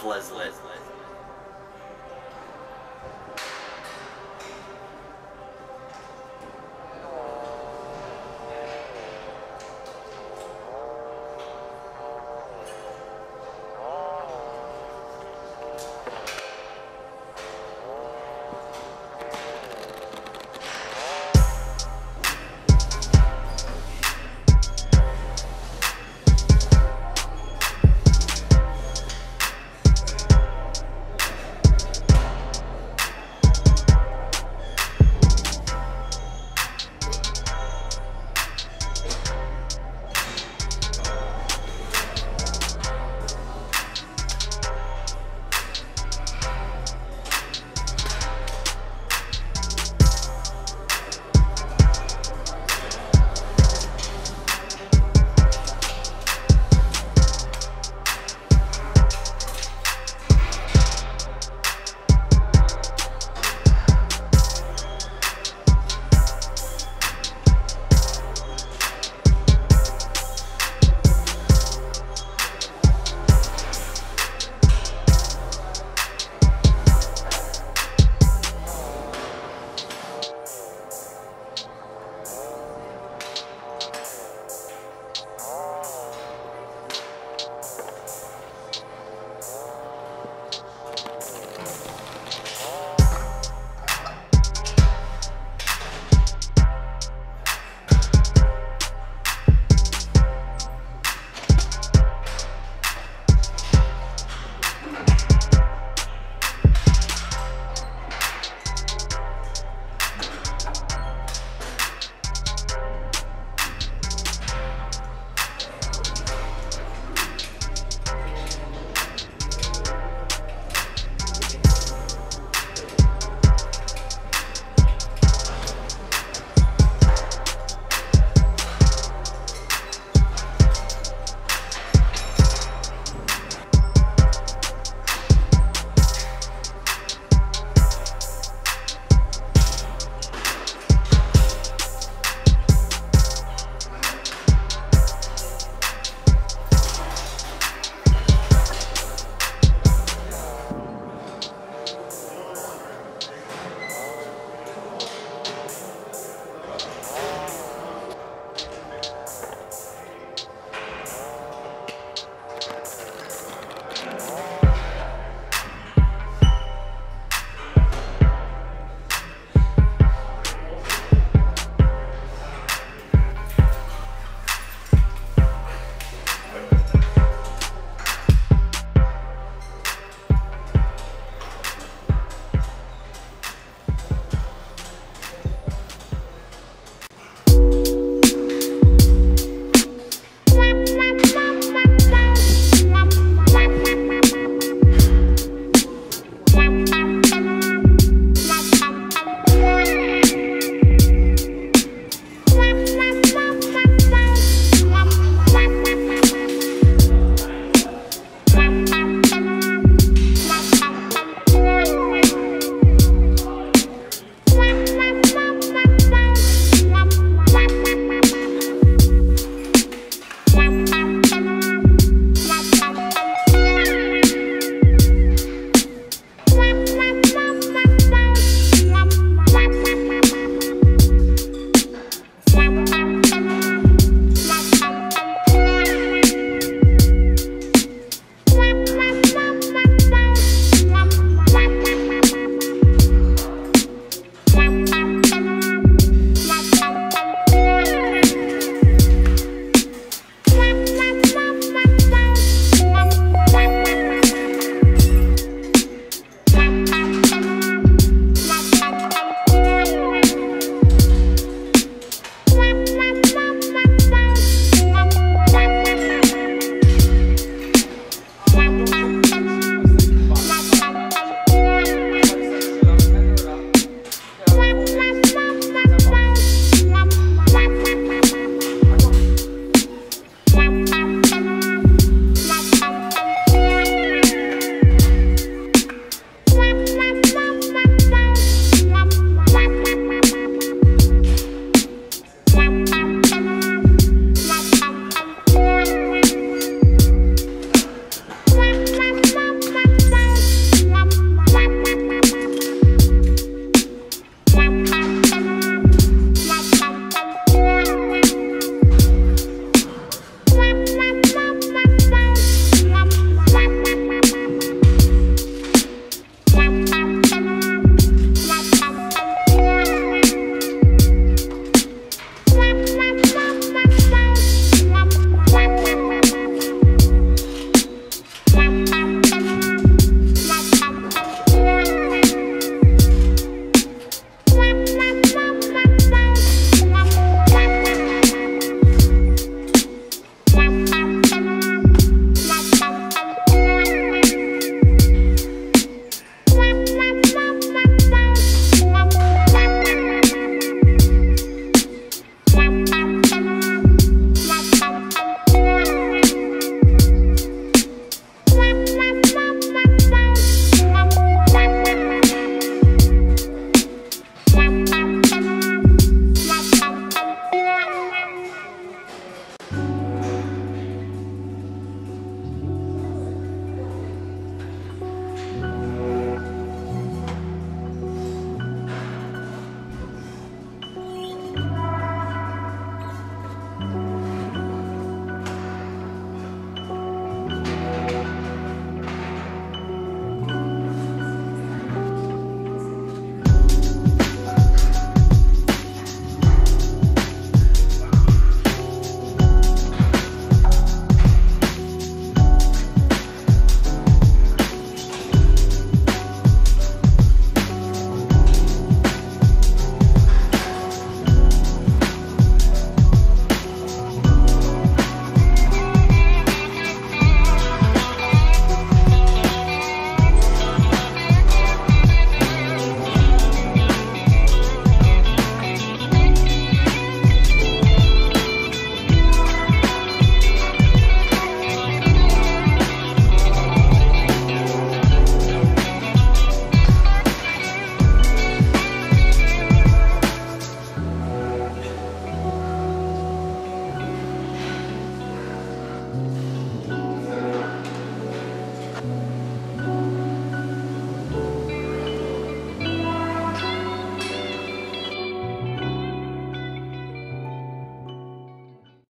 Fleslet.